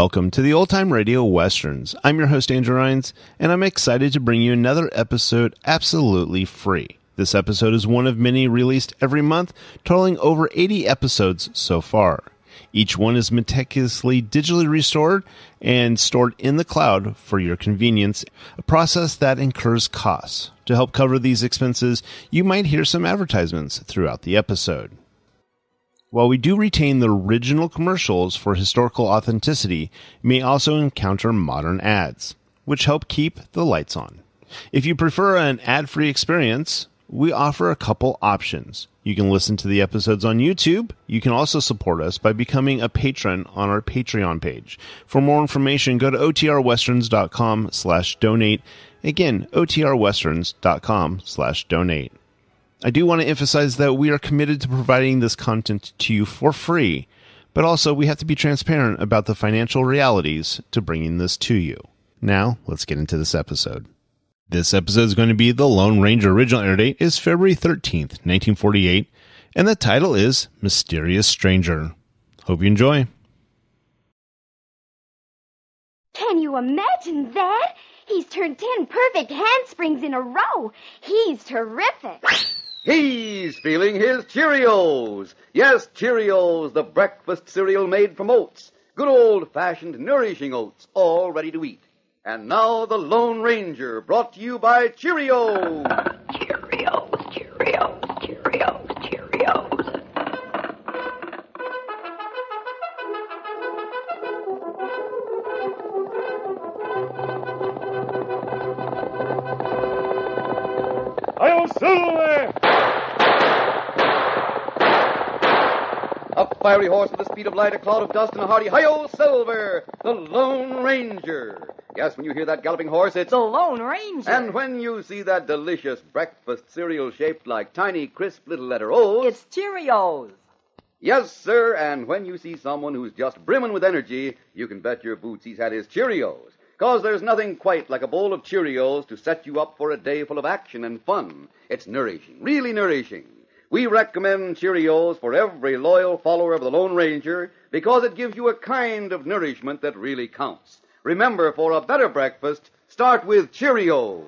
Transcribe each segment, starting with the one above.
Welcome to the Old Time Radio Westerns. I'm your host, Andrew Rhynes, and I'm excited to bring you another episode absolutely free. This episode is one of many released every month, totaling over 80 episodes so far. Each one is meticulously digitally restored and stored in the cloud for your convenience, a process that incurs costs. To help cover these expenses, you might hear some advertisements throughout the episode. While we do retain the original commercials for historical authenticity, you may also encounter modern ads, which help keep the lights on. If you prefer an ad free experience, we offer a couple options. You can listen to the episodes on YouTube. You can also support us by becoming a patron on our Patreon page. For more information, go to otrwesterns.com slash donate. Again, otrwesterns.com slash donate. I do want to emphasize that we are committed to providing this content to you for free, but also we have to be transparent about the financial realities to bringing this to you. Now, let's get into this episode. This episode is going to be The Lone Ranger. Original air date is February 13th, 1948, and the title is Mysterious Stranger. Hope you enjoy. Can you imagine that? He's turned ten perfect handsprings in a row. He's terrific. He's feeling his Cheerios. Yes, Cheerios, the breakfast cereal made from oats. Good old fashioned, nourishing oats, all ready to eat. And now the Lone Ranger, brought to you by Cheerios. Cheerios, Cheerios, Cheerios, Cheerios. Hi-yo, Silver! A fiery horse with the speed of light, a cloud of dust, and a hearty hi-yo, Silver, the Lone Ranger. Yes, when you hear that galloping horse, it's The Lone Ranger. And when you see that delicious breakfast cereal shaped like tiny, crisp little letter O's, It's Cheerios. yes, sir, and when you see someone who's just brimming with energy, you can bet your boots he's had his Cheerios. Cause there's nothing quite like a bowl of Cheerios to set you up for a day full of action and fun. It's nourishing, really nourishing. We recommend Cheerios for every loyal follower of the Lone Ranger because it gives you a kind of nourishment that really counts. Remember, for a better breakfast, start with Cheerios.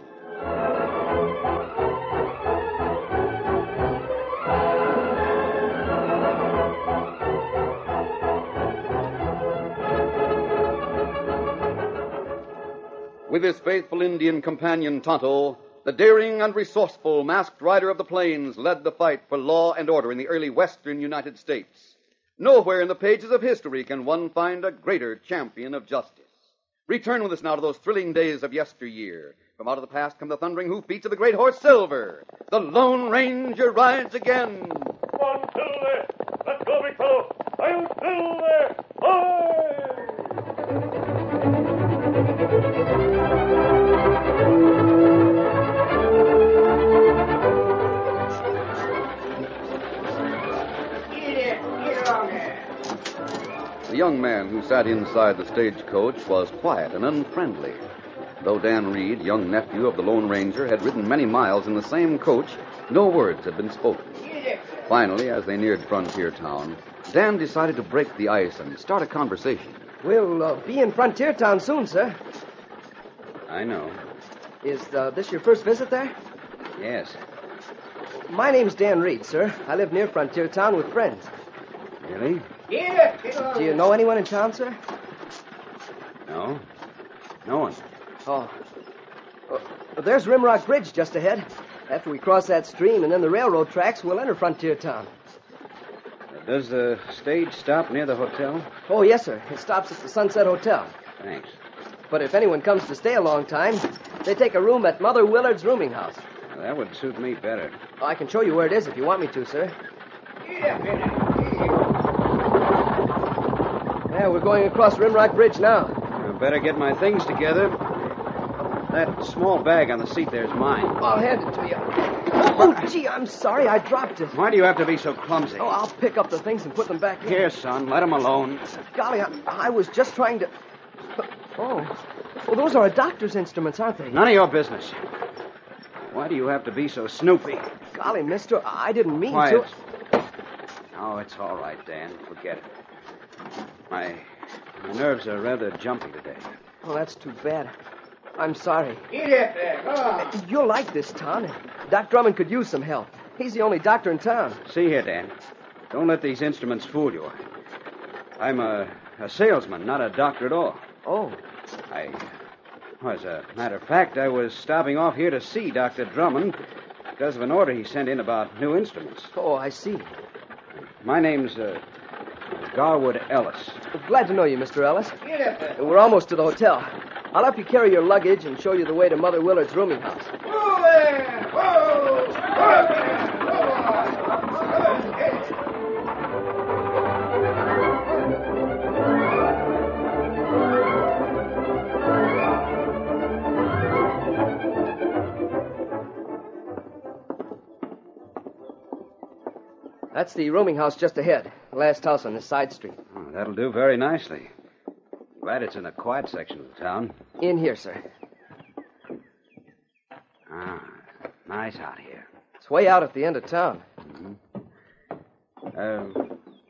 With his faithful Indian companion Tonto, the daring and resourceful masked rider of the plains led the fight for law and order in the early western United States. Nowhere in the pages of history can one find a greater champion of justice. Return with us now to those thrilling days of yesteryear. From out of the past come the thundering hoofbeats of the great horse Silver. The Lone Ranger rides again. On, Silver! Let's go, fellow! Hi-yo, Silver! Hi! Young man who sat inside the stagecoach was quiet and unfriendly. Though Dan Reed, young nephew of the Lone Ranger, had ridden many miles in the same coach, no words had been spoken. Finally, as they neared Frontier Town, Dan decided to break the ice and start a conversation. We'll uh, be in Frontier Town soon, sir. I know. Is uh, this your first visit there? Yes. My name's Dan Reed, sir. I live near Frontier Town with friends. Really? Do you know anyone in town, sir? No. No one. Oh. Uh, there's Rimrock Bridge just ahead. After we cross that stream and then the railroad tracks, we'll enter Frontier Town. Does the stage stop near the hotel? Oh, yes, sir. It stops at the Sunset Hotel. Thanks. But if anyone comes to stay a long time, they take a room at Mother Willard's rooming house. Well, that would suit me better. I can show you where it is if you want me to, sir. Yeah, we're going across Rimrock Bridge now. I better get my things together. That small bag on the seat there's mine. Oh, I'll hand it to you. Oh, gee, I'm sorry. I dropped it. Why do you have to be so clumsy? Oh, I'll pick up the things and put them back in. Here, son, let him alone. Golly, I, I was just trying to. Oh. Well, those are a doctor's instruments, aren't they? None of your business. Why do you have to be so snoopy? Golly, mister, I didn't mean Quiet. to. Oh, it's all right, Dan. Forget it. My My nerves are rather jumpy today. Oh, that's too bad. I'm sorry. Eat it there. Go on. You'll like this town. Doc Drummond could use some help. He's the only doctor in town. See here, Dan. Don't let these instruments fool you. I'm a, a salesman, not a doctor at all. Oh, I. well, As a matter of fact, I was stopping off here to see Dr. Drummond because of an order he sent in about new instruments. oh, I see. My name's uh, Garwood Ellis. Glad to know you, Mr. Ellis. Eat it there. We're almost to the hotel. I'll help you carry your luggage and show you the way to Mother Willard's rooming house. Whoa there. Whoa. Whoa there. That's the rooming house just ahead. The last house on this side street. Oh, that'll do very nicely. Glad it's in a quiet section of the town. In here, sir. Ah, nice out here. It's way out at the end of town. Uh,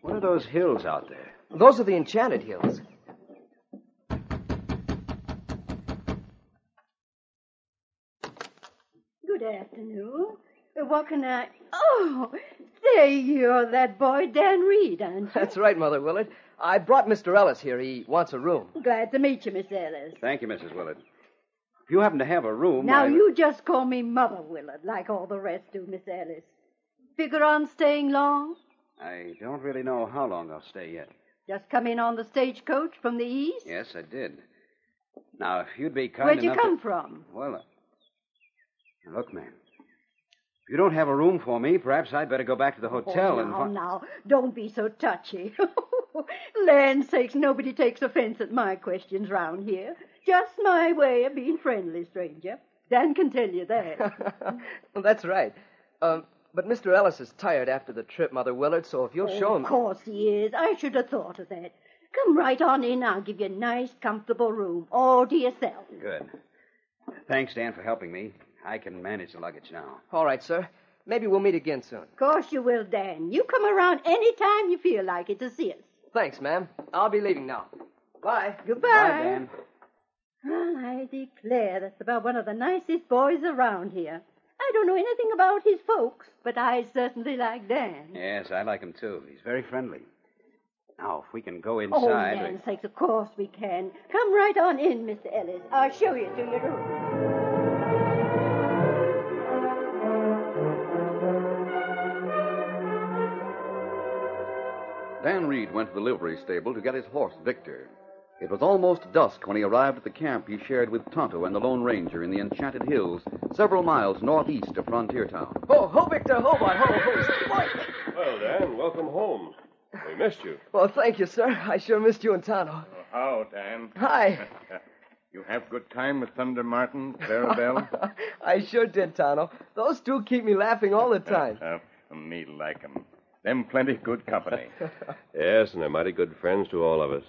what are those hills out there? Those are the Enchanted Hills. Good afternoon. What can I. Oh, there you're that boy, Dan Reed, aren't you? That's right, Mother Willard. I brought Mr. Ellis here. He wants a room. Glad to meet you, Miss Ellis. Thank you, Mrs. Willard. If you happen to have a room. Now, I- you just call me Mother Willard, like all the rest do, Miss Ellis. Figure on staying long? I don't really know how long I'll stay yet. Just come in on the stagecoach from the east? Yes, I did. Now, if you'd be kind Where'd you come to... from? Well, uh, look, ma'am. You don't have a room for me, perhaps I'd better go back to the hotel oh, and. now, now, don't be so touchy. Land sakes, nobody takes offense at my questions round here. Just my way of being friendly, stranger. Dan can tell you that. well, that's right. Um, but Mr. Ellis is tired after the trip, Mother Willard, so if you'll show Oh, him. Of course he is. I should have thought of that. Come right on in. I'll give you a nice, comfortable room, all to yourself. Good. Thanks, Dan, for helping me. I can manage the luggage now. All right, sir. Maybe we'll meet again soon. Of course you will, Dan. You come around any time you feel like it to see us. Thanks, ma'am. I'll be leaving now. Bye. Goodbye. Bye, Dan. Well, I declare that's about one of the nicest boys around here. I don't know anything about his folks, but I certainly like Dan. Yes, I like him too. He's very friendly. Now, if we can go Oh, inside. we- land's sakes, of course we can. Come right on in, Mr. Ellis. I'll show you to your room. Dan Reed went to the livery stable to get his horse, Victor. It was almost dusk when he arrived at the camp he shared with Tonto and the Lone Ranger in the Enchanted Hills, several miles northeast of Frontier Town. Ho, ho, Victor, ho, boy, ho, ho. Well, Dan, welcome home. We missed you. Well, thank you, sir. I sure missed you and Tonto. How, Dan? Hi. You have good time with Thunder Martin, Clarabelle? I sure did, Tonto. Those two keep me laughing all the time. uh, me like 'em. Them plenty good company. Yes, and they're mighty good friends to all of us.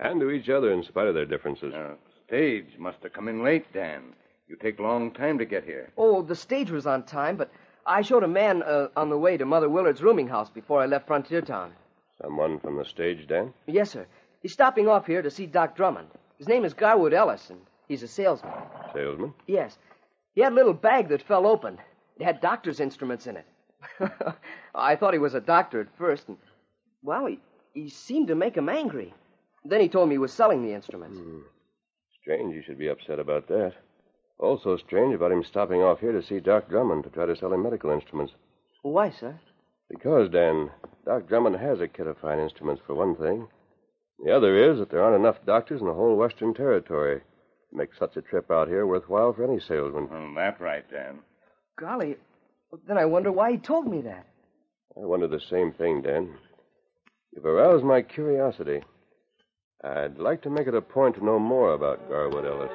And to each other in spite of their differences. Uh, stage must have come in late, Dan. You take long time to get here. Oh, the stage was on time, but I showed a man uh, on the way to Mother Willard's rooming house before I left Frontier Town. Someone from the stage, Dan? Yes, sir. He's stopping off here to see Doc Drummond. His name is Garwood Ellis, and he's a salesman. Salesman? Yes. He had a little bag that fell open. It had doctor's instruments in it. I thought he was a doctor at first, and, well, he, he seemed to make him angry. Then he told me he was selling the instruments. Hmm. Strange you should be upset about that. Also strange about him stopping off here to see Doc Drummond to try to sell him medical instruments. Why, sir? Because, Dan, Doc Drummond has a kit of fine instruments, for one thing. The other is that there aren't enough doctors in the whole Western Territory to make such a trip out here worthwhile for any salesman. Well, that right, Dan. Golly, then I wonder why he told me that. I wonder the same thing, Dan. You've aroused my curiosity. I'd like to make it a point to know more about Garwood Ellis.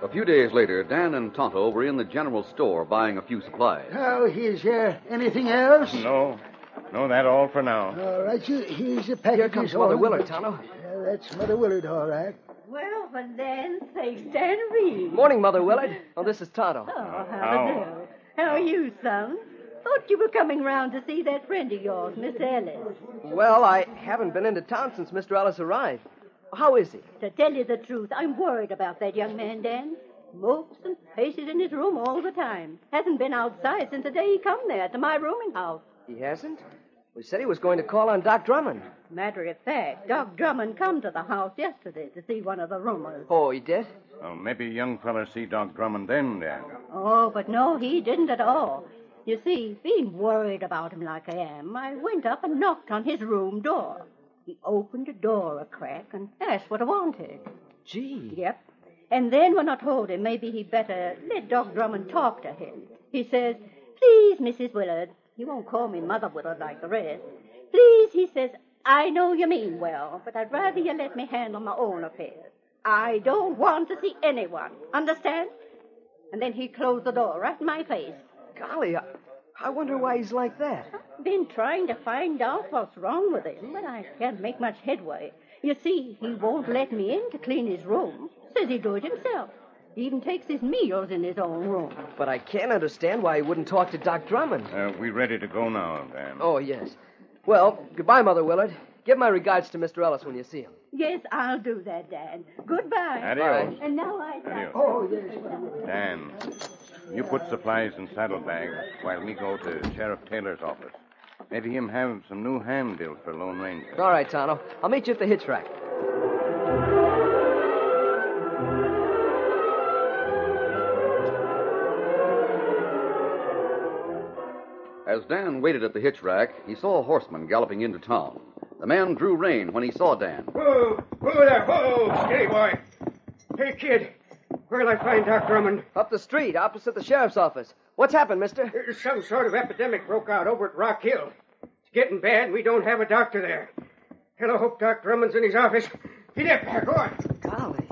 A few days later, Dan and Tonto were in the general store buying a few supplies. Oh, here's there anything else? No. No, that all for now. All right, here's a package. Here comes Mother Willard, Tonto. Yeah, that's Mother Willard, all right. Well, for land's sakes, Dan Reed. Morning, Mother Willard. Oh, this is Tonto. Oh, how oh. How? How are you, son? Thought you were coming round to see that friend of yours, Miss Ellis. Well, I haven't been into town since Mr. Ellis arrived. How is he? To tell you the truth, I'm worried about that young man, Dan. Mopes and paces in his room all the time. Hasn't been outside since the day he come there to my rooming house. He hasn't? We said he was going to call on Doc Drummond. Matter of fact, Doc Drummond come to the house yesterday to see one of the roomers. Oh, he did? Well, maybe a young feller see Doc Drummond then, Dan. Oh, but no, he didn't at all. You see, being worried about him like I am, I went up and knocked on his room door. He opened the door a crack and asked what I wanted. Gee. Yep. And then when I told him maybe he'd better let Doc Drummond talk to him, he says, Please, Mrs. Willard, he won't call me Mother Willard like the rest. Please, he says, I know you mean well, but I'd rather you let me handle my own affairs. I don't want to see anyone. Understand? And then he closed the door right in my face. Golly, I, I wonder why he's like that. Been trying to find out what's wrong with him, but I can't make much headway. You see, he won't let me in to clean his room. Says he'd do it himself. He even takes his meals in his own room. But I can't understand why he wouldn't talk to Doc Drummond. Uh, we ready to go now, Dan. Oh, yes. Well, goodbye, Mother Willard. Give my regards to Mr. Ellis when you see him. Yes, I'll do that, Dan. Goodbye. Adios. And now I. Adios. Oh, yes. Dan, you put supplies in saddlebags while me go to Sheriff Taylor's office. Maybe him have some new handbills for Lone Ranger. All right, Tonto. I'll meet you at the hitch rack. As Dan waited at the hitch rack, he saw a horseman galloping into town. The man drew rein when he saw Dan. Whoa, whoa there, whoa, steady boy. Hey, kid, where'll I find Doc Drummond? Up the street, opposite the sheriff's office. What's happened, mister? There's some sort of epidemic broke out over at Rock Hill. It's getting bad, and we don't have a doctor there. Hello, hope Doc Drummond's in his office. Get up there, go on. Golly.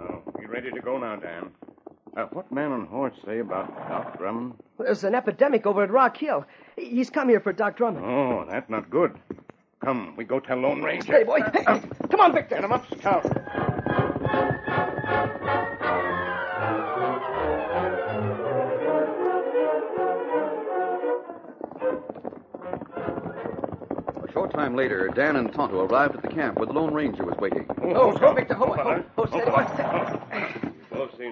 Oh, we ready to go now, Dan. Uh, what man on horse say about Doc Drummond? There's an epidemic over at Rock Hill. He's come here for Doc Drummond. Oh, that's not good. Come, we go tell Lone Ranger. Hey, boy. Hey, come on, Victor. Get him up, Scout. A short time later, Dan and Tonto arrived at the camp where the Lone Ranger was waiting. Oh, go, Victor. Hold on. Oh, oh, steady, boy.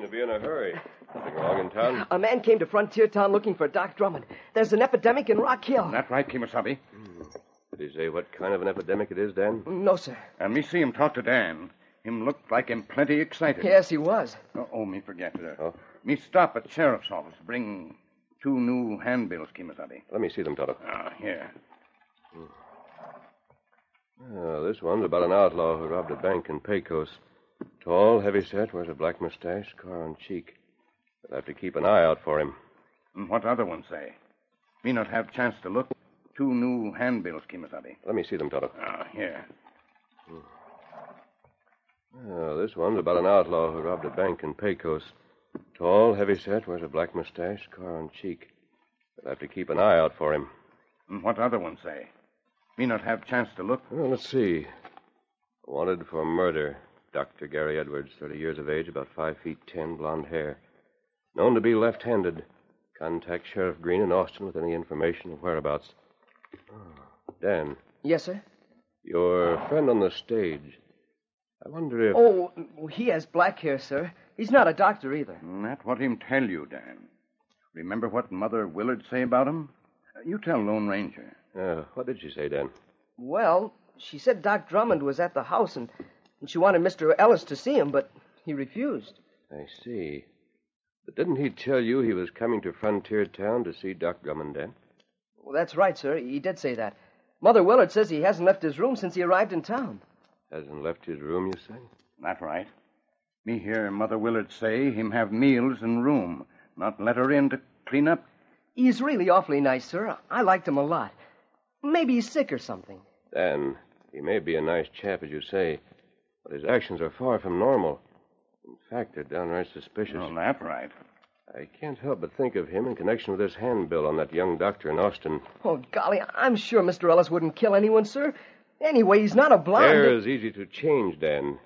Both seem to be in a hurry. Something wrong in town? A man came to Frontier Town looking for Doc Drummond. There's an epidemic in Rock Hill. That right, Kemosabe? Did he say what kind of an epidemic it is, Dan? No, sir. And me see him talk to Dan. Him looked like him plenty excited. Yes, he was. Oh, oh me forget. Uh, Oh. Me stop at sheriff's office. Bring two new handbills, Kemosabe. Let me see them, Tonto. Ah, here. Oh, this one's about an outlaw who robbed a bank in Pecos. Tall, heavy set, wears a black mustache, scar on cheek. I'll have to keep an eye out for him. And what other one say? Me not have chance to look. Two new handbills, Kemosabe. Let me see them, Tonto. Ah, here. Oh, this one's about an outlaw who robbed a bank in Pecos. Tall, heavy set, wears a black mustache, scar on cheek. I'll have to keep an eye out for him. And what other one say? Me not have chance to look. Well, let's see. Wanted for murder. Dr. Gary Edwards, 30 years of age, about 5 feet 10, blonde hair. Known to be left handed. Contact Sheriff Green in Austin with any information of whereabouts. Oh, Dan, Yes, sir. your friend on the stage. I wonder if. Oh, he has black hair, sir. He's not a doctor either. And That what him tell you, Dan. Remember what Mother Willard say about him? You tell Lone Ranger. Uh, what did she say, Dan? Well, she said Doc Drummond was at the house and, and she wanted Mr. Ellis to see him, but he refused. I see. But didn't he tell you he was coming to Frontier Town to see Doc Drummond, Dan? Well, that's right, sir. He did say that. Mother Willard says he hasn't left his room since he arrived in town. Hasn't left his room, you say? That right. Me hear Mother Willard say him have meals and room, not let her in to clean up. He's really awfully nice, sir. I liked him a lot. Maybe he's sick or something. Dan, he may be a nice chap, as you say, but his actions are far from normal. In fact, they're downright suspicious. Oh, that right. I can't help but think of him in connection with this handbill on that young doctor in Austin. Oh, golly, I'm sure Mr. Ellis wouldn't kill anyone, sir. Anyway, he's not a blonde. Hair is easy to change, Dan.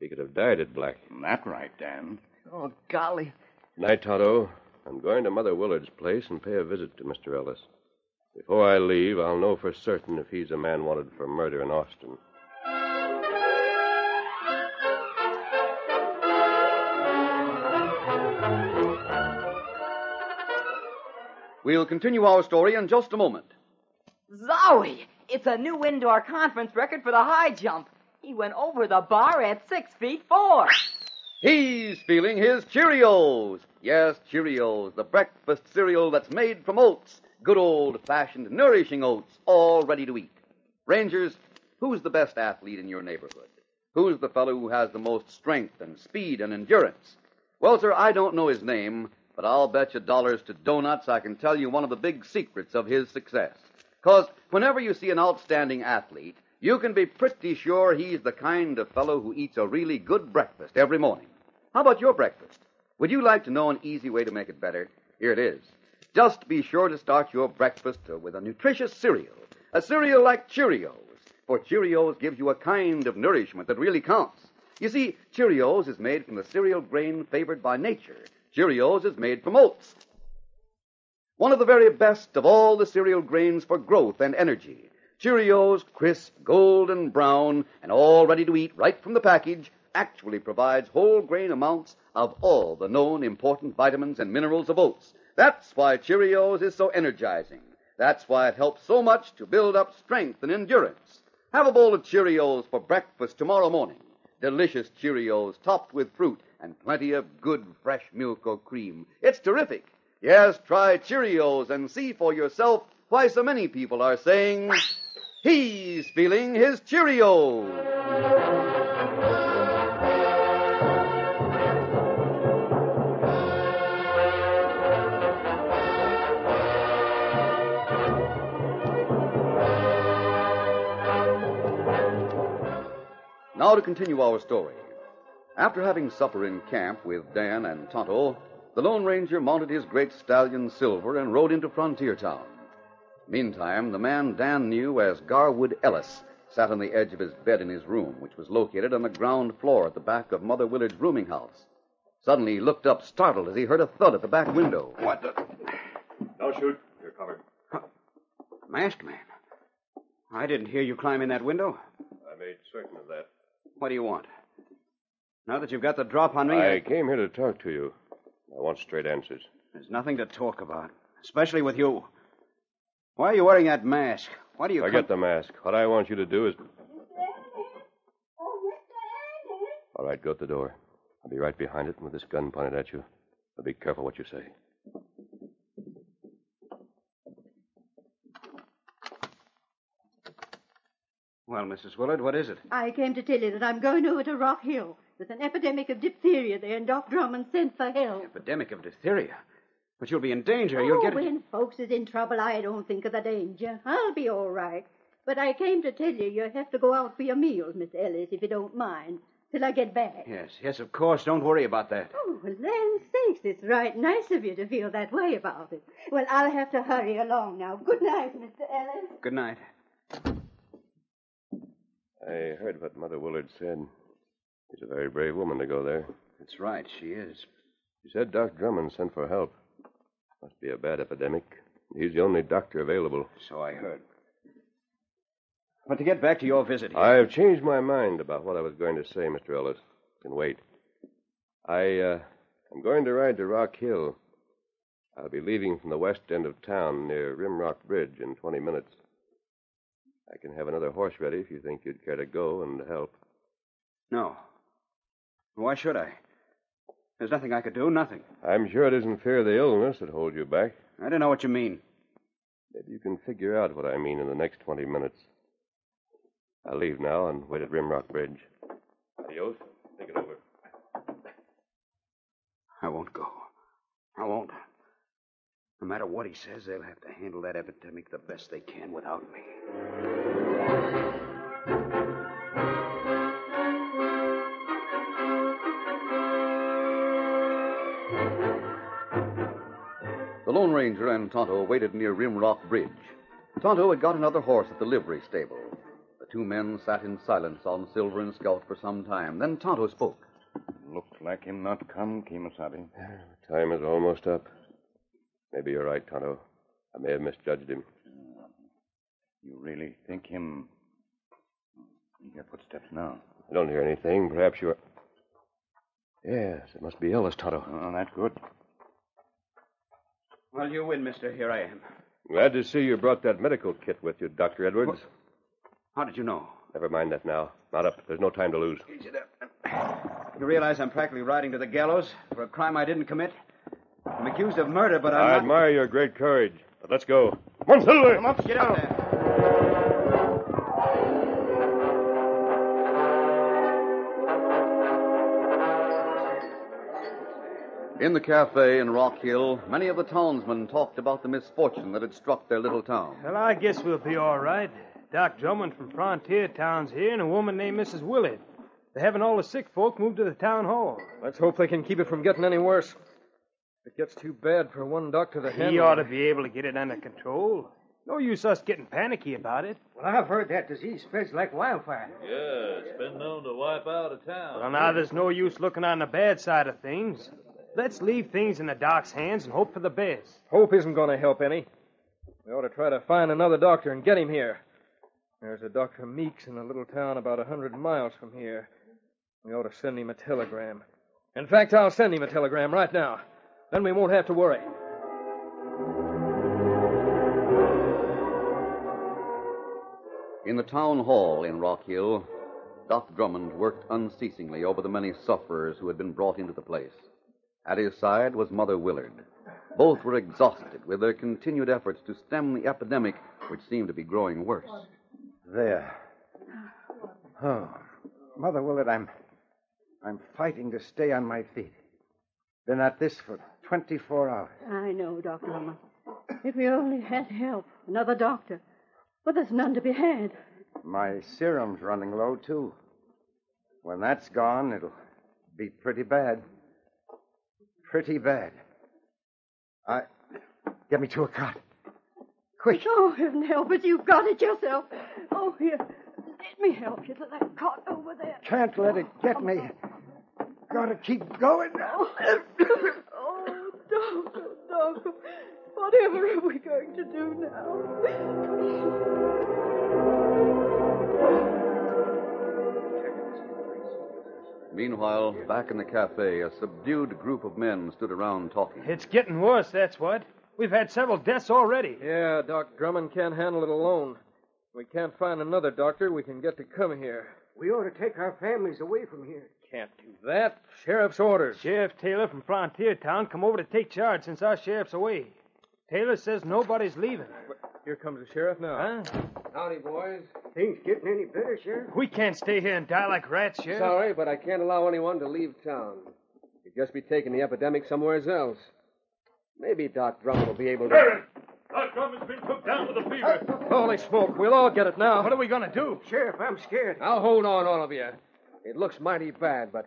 He could have dyed it black. That right, Dan. Oh, golly. Night, Tonto. I'm going to Mother Willard's place and pay a visit to Mr. Ellis. Before I leave, I'll know for certain if he's a man wanted for murder in Austin. We'll continue our story in just a moment. Zowie! It's a new indoor conference record for the high jump. He went over the bar at six feet four. He's feeling his Cheerios. Yes, Cheerios, the breakfast cereal that's made from oats. Good old fashioned, nourishing oats, all ready to eat. Rangers, who's the best athlete in your neighborhood? Who's the fellow who has the most strength and speed and endurance? Well, sir, I don't know his name, but I'll bet you dollars to donuts I can tell you one of the big secrets of his success. Because whenever you see an outstanding athlete, you can be pretty sure he's the kind of fellow who eats a really good breakfast every morning. How about your breakfast? Would you like to know an easy way to make it better? Here it is. Just be sure to start your breakfast with a nutritious cereal. A cereal like Cheerios. For Cheerios gives you a kind of nourishment that really counts. You see, Cheerios is made from the cereal grain favored by nature. Cheerios is made from oats. One of the very best of all the cereal grains for growth and energy. Cheerios, crisp, golden brown, and all ready to eat right from the package, actually provides whole grain amounts of all the known important vitamins and minerals of oats. That's why Cheerios is so energizing. That's why it helps so much to build up strength and endurance. Have a bowl of Cheerios for breakfast tomorrow morning. Delicious Cheerios topped with fruit and plenty of good fresh milk or cream. It's terrific. Yes, try Cheerios and see for yourself why so many people are saying he's feeling his Cheerios. Now to continue our story. After having supper in camp with Dan and Tonto, the Lone Ranger mounted his great stallion Silver and rode into Frontier Town. Meantime, the man Dan knew as Garwood Ellis sat on the edge of his bed in his room, which was located on the ground floor at the back of Mother Willard's rooming house. Suddenly, he looked up, startled, as he heard a thud at the back window. What the? Don't shoot. You're covered. Masked man. I didn't hear you climb in that window. I made certain of that. What do you want? Now that you've got the drop on me, I came here to talk to you. I want straight answers. there's nothing to talk about, especially with you. Why are you wearing that mask? Why do you Forget come- the mask. What I want you to do is. All right, go at the door. I'll be right behind it with this gun pointed at you. But be careful what you say. Well, Mrs. Willard, what is it? I came to tell you that I'm going over to Rock Hill. There's an epidemic of diphtheria there, and Doc Drummond sent for help. Epidemic of diphtheria. But you'll be in danger. Oh, You'll get. when folks is in trouble, I don't think of the danger. I'll be all right. But I came to tell you you have to go out for your meals, Miss Ellis, if you don't mind, till I get back. Yes, yes, of course. Don't worry about that. Oh, well, land sakes, it's right nice of you to feel that way about it. Well, I'll have to hurry along now. Good night, Mr. Ellis. Good night. I heard what Mother Willard said. She's a very brave woman to go there. That's right, she is. She said Doc Drummond sent for help. Must be a bad epidemic. He's the only doctor available. So I heard. But to get back to your visit here. I've changed my mind about what I was going to say, Mr. Ellis. Can wait. I, uh, I'm going to ride to Rock Hill. I'll be leaving from the west end of town near Rimrock Bridge in 20 minutes. I can have another horse ready if you think you'd care to go and help. No. Why should I? There's nothing I could do, nothing. I'm sure it isn't fear of the illness that holds you back. I don't know what you mean. Maybe you can figure out what I mean in the next 20 minutes. I'll leave now and wait at Rimrock Bridge. Adios. Think it over. I won't go. I won't. No matter what he says, they'll have to handle that epidemic the best they can without me. The Lone Ranger and Tonto waited near Rimrock Bridge. Tonto had got another horse at the livery stable. The two men sat in silence on Silver and Scout for some time. Then Tonto spoke. Looks like him not come, Kemosabe. Time is almost up. Maybe you're right, Tonto. I may have misjudged him. Mm, you really think him. You hear footsteps now. I don't hear anything. Perhaps you're. Yes, it must be Ellis, Tonto. Oh, that's good. Well, you win, mister. Here I am. Glad to see you brought that medical kit with you, Dr. Edwards. How did you know? Never mind that now. Mount up. There's no time to lose. You realize I'm practically riding to the gallows for a crime I didn't commit? I'm accused of murder, but I'm I not... admire your great courage. But let's go. Come on, Silver! Come up, get out there. In the cafe in Rock Hill, many of the townsmen talked about the misfortune that had struck their little town. Well, I guess we'll be all right. Doc Drummond from Frontier Town's here, and a woman named Mrs. Willard. They're having all the sick folk moved to the town hall. Let's hope they can keep it from getting any worse. If it gets too bad for one doctor to handle. He ought to be able to get it under control. No use us getting panicky about it. Well, I've heard that disease spreads like wildfire. Yeah, it's been known to wipe out a town. Well, now there's no use looking on the bad side of things. Let's leave things in the doc's hands and hope for the best. Hope isn't going to help any. We ought to try to find another doctor and get him here. There's a Dr. Meeks in a little town about a hundred miles from here. We ought to send him a telegram. In fact, I'll send him a telegram right now. Then we won't have to worry. In the town hall in Rock Hill, Doc Drummond worked unceasingly over the many sufferers who had been brought into the place. At his side was Mother Willard. Both were exhausted with their continued efforts to stem the epidemic, which seemed to be growing worse. There. Oh, Mother Willard, I'm. I'm fighting to stay on my feet. Been at this for 24 hours. I know, Dr. Drummond. If we only had help, another doctor. But there's none to be had. My serum's running low, too. When that's gone, it'll be pretty bad. Pretty bad. I. Get me to a cot. Quick. Oh, heaven help us. You've got it yourself. Oh, here. Let me help you to that cot over there. Can't let it get me. Oh, Gotta keep going oh. Now. Oh, Doctor, Doctor. Whatever are we going to do now? Meanwhile, back in the cafe, a subdued group of men stood around talking. It's getting worse, that's what. We've had several deaths already. Yeah, Doc Drummond can't handle it alone. We can't find another doctor we can get to come here. We ought to take our families away from here. Can't do that. Sheriff's orders. Sheriff Taylor from Frontier Town come over to take charge since our sheriff's away. Taylor says nobody's leaving. Here comes the sheriff now. Huh? Howdy, boys. Things getting any better, Sheriff? We can't stay here and die like rats, Sheriff. Sorry, but I can't allow anyone to leave town. You'd just be taking the epidemic somewhere else. Maybe Doc Drummond will be able to. Sheriff! Doc Drummond's been took down with a fever. Holy smoke, we'll all get it now. What are we going to do? Sheriff, I'm scared. Now hold on, all of you. It looks mighty bad, but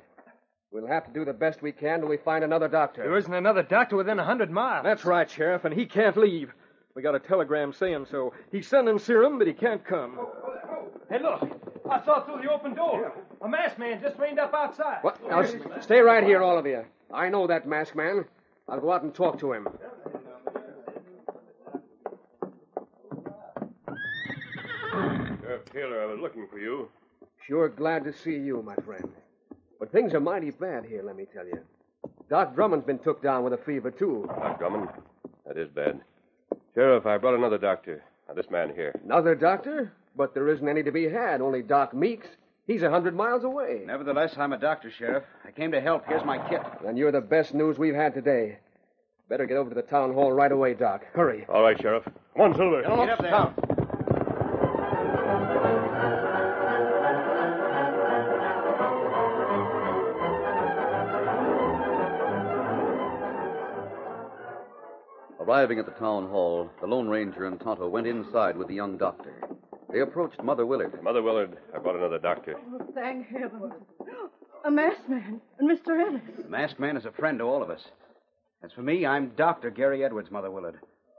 we'll have to do the best we can till we find another doctor. There isn't another doctor within a hundred miles. That's right, Sheriff, and he can't leave. We got a telegram saying so. He's sending serum, but he can't come. Hey, look. I saw through the open door. A masked man just reined up outside. What? Now, s- stay right here, all of you. I know that masked man. I'll go out and talk to him. Sheriff Taylor, I was looking for you. Sure glad to see you, my friend. But things are mighty bad here, let me tell you. Doc Drummond's been took down with a fever, too. Doc Drummond. That is bad. Sheriff, I brought another doctor. Now, this man here. Another doctor? But there isn't any to be had, only Doc Meeks. He's a hundred miles away. Nevertheless, I'm a doctor, Sheriff. I came to help. Here's my kit. Then you're the best news we've had today. Better get over to the town hall right away, Doc. Hurry. All right, Sheriff. Come on, Silver. Get up there. Arriving at the town hall, the Lone Ranger and Tonto went inside with the young doctor. They approached Mother Willard. Mother Willard, I brought another doctor. Oh, thank heaven. A masked man and Mr. Ellis. The masked man is a friend to all of us. As for me, I'm Dr. Gary Edwards, Mother Willard.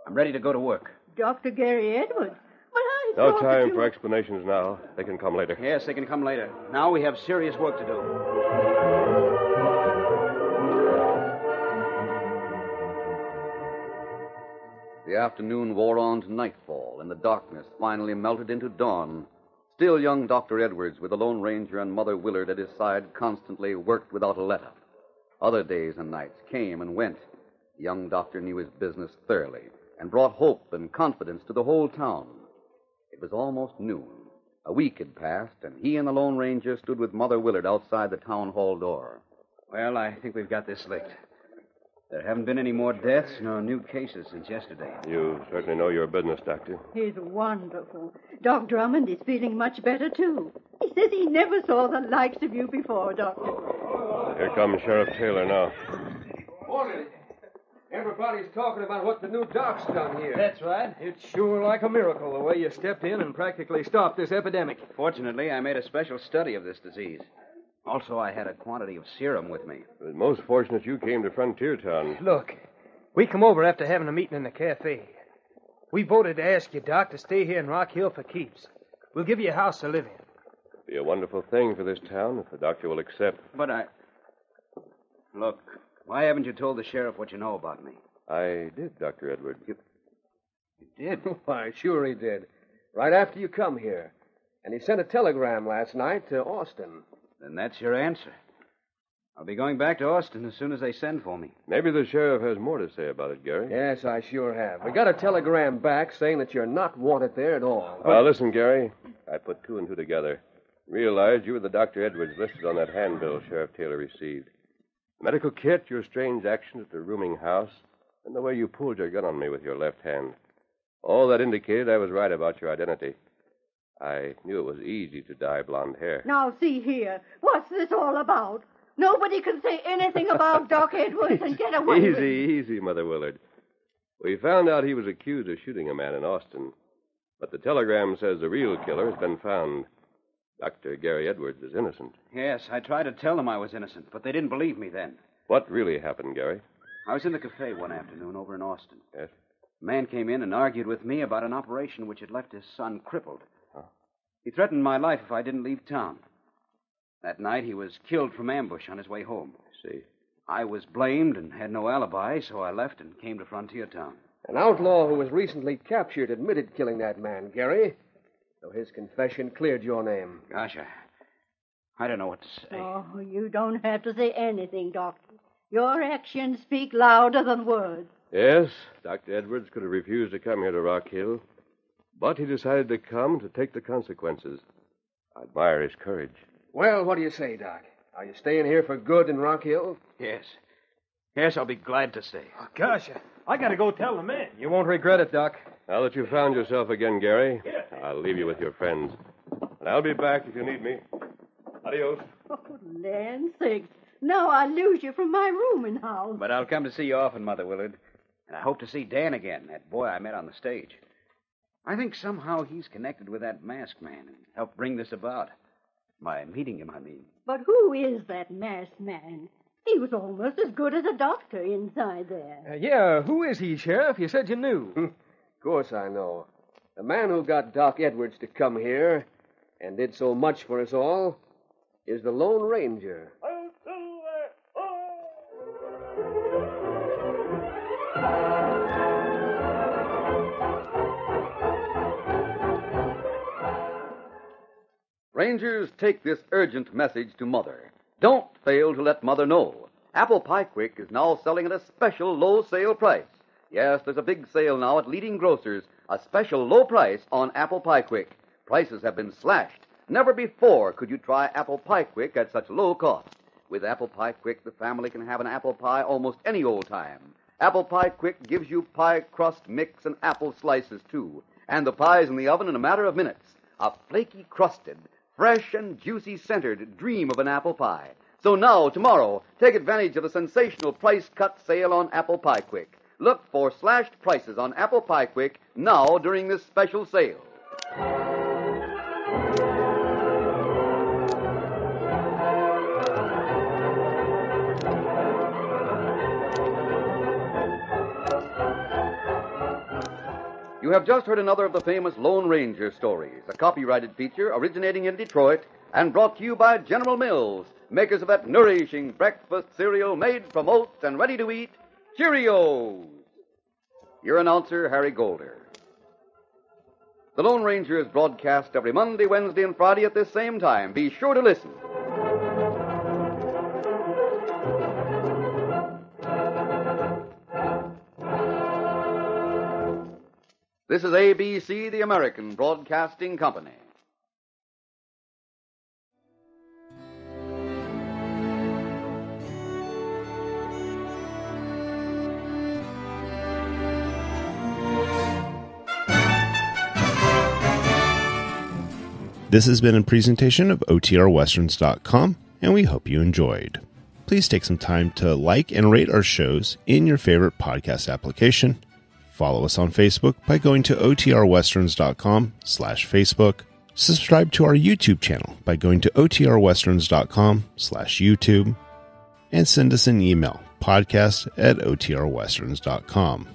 I'm ready to go to work. Dr. Gary Edwards. But I No time you... for explanations now. They can come later. Yes, they can come later. Now we have serious work to do. The afternoon wore on to nightfall, and the darkness finally melted into dawn. Still, young Dr. Edwards, with the Lone Ranger and Mother Willard at his side, constantly worked without a let up. Other days and nights came and went. The young doctor knew his business thoroughly and brought hope and confidence to the whole town. It was almost noon. A week had passed, and he and the Lone Ranger stood with Mother Willard outside the town hall door. Well, I think we've got this licked. There haven't been any more deaths nor new cases since yesterday. You certainly know your business, Doctor. He's wonderful. Doc Drummond is feeling much better, too. He says he never saw the likes of you before, Doctor. Here comes Sheriff Taylor now. Morning. Everybody's talking about what the new doc's done here. That's right. It's sure like a miracle the way you stepped in and practically stopped this epidemic. Fortunately, I made a special study of this disease. Also, I had a quantity of serum with me. It was most fortunate you came to Frontier Town. Look, we come over after having a meeting in the cafe. We voted to ask you, Doc, to stay here in Rock Hill for keeps. We'll give you a house to live in. Be a wonderful thing for this town if the doctor will accept. But I. Look, why haven't you told the sheriff what you know about me? I did, Dr. Edward. You, you did? Why, sure he did. Right after you come here. And he sent a telegram last night to Austin. Then that's your answer. I'll be going back to Austin as soon as they send for me. Maybe the sheriff has more to say about it, Gary. Yes, I sure have. We got a telegram back saying that you're not wanted there at all. Now, listen, Gary. I put two and two together. Realized you were the Dr. Edwards listed on that handbill Sheriff Taylor received. The medical kit, your strange action at the rooming house, and the way you pulled your gun on me with your left hand. All that indicated I was right about your identity. I knew it was easy to dye blonde hair. Now, see here. What's this all about? Nobody can say anything about Doc Edwards and get away with it. Easy, easy, Mother Willard. We found out he was accused of shooting a man in Austin. But the telegram says the real killer has been found. Dr. Gary Edwards is innocent. Yes, I tried to tell them I was innocent, but they didn't believe me then. What really happened, Gary? I was in the cafe one afternoon over in Austin. Yes? A man came in and argued with me about an operation which had left his son crippled. He threatened my life if I didn't leave town. That night he was killed from ambush on his way home. See. I was blamed and had no alibi, so I left and came to Frontier Town. An outlaw who was recently captured admitted killing that man, Gary. So his confession cleared your name. Gosh, I, I don't know what to say. Oh, you don't have to say anything, Doctor. Your actions speak louder than words. Yes, Dr. Edwards could have refused to come here to Rock Hill, but he decided to come to take the consequences. I admire his courage. Well, what do you say, Doc? Are you staying here for good in Rock Hill? Yes. Yes, I'll be glad to stay. Oh, gosh, I, I gotta go tell the men. You won't regret it, Doc. Now that you've found yourself again, Gary, I'll leave you with your friends. And I'll be back if you need me. Adios. Oh, land sakes. Now I lose you from my rooming house. But I'll come to see you often, Mother Willard. And I hope to see Dan again, that boy I met on the stage. I think somehow he's connected with that masked man and helped bring this about. By meeting him, I mean. But who is that masked man? He was almost as good as a doctor inside there. Uh, yeah, who is he, Sheriff? You said you knew. of course I know. The man who got Doc Edwards to come here and did so much for us all is the Lone Ranger. Take this urgent message to Mother. Don't fail to let Mother know. Apple Pie Quick is now selling at a special low sale price. Yes, there's a big sale now at leading grocers, a special low price on Apple Pie Quick. Prices have been slashed. Never before could you try Apple Pie Quick at such low cost. With Apple Pie Quick, the family can have an apple pie almost any old time. Apple Pie Quick gives you pie crust mix and apple slices, too. And the pie's in the oven in a matter of minutes. A flaky crusted, fresh and juicy centered dream of an apple pie. So now, tomorrow, take advantage of the sensational price cut sale on Apple Pie Quick. Look for slashed prices on Apple Pie Quick now during this special sale. You have just heard another of the famous Lone Ranger stories, a copyrighted feature originating in Detroit and brought to you by General Mills, makers of that nourishing breakfast cereal made from oats and ready to eat Cheerios. Your announcer, Harry Golder. The Lone Ranger is broadcast every Monday, Wednesday, and Friday at this same time. Be sure to listen. This is ABC, the American Broadcasting Company. This has been a presentation of OTRWesterns.com, and we hope you enjoyed. Please take some time to like and rate our shows in your favorite podcast application. Follow us on Facebook by going to OTRWesterns.com slash Facebook. Subscribe to our YouTube channel by going to OTRWesterns.com slash YouTube. And send us an email, podcast at OTRWesterns.com.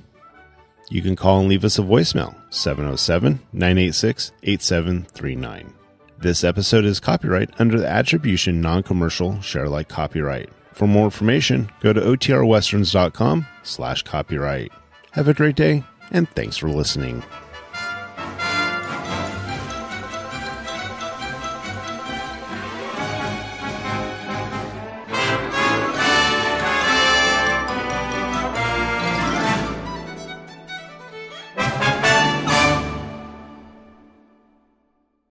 You can call and leave us a voicemail, 707 986 8739. This episode is copyright under the Attribution Non Commercial Share Alike copyright. For more information, go to otrwesterns.com slash copyright. Have a great day, and thanks for listening.